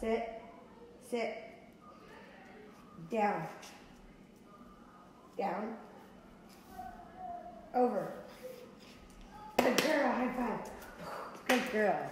Sit. Sit. Down. Down. Over. Good girl. High five. Good girl.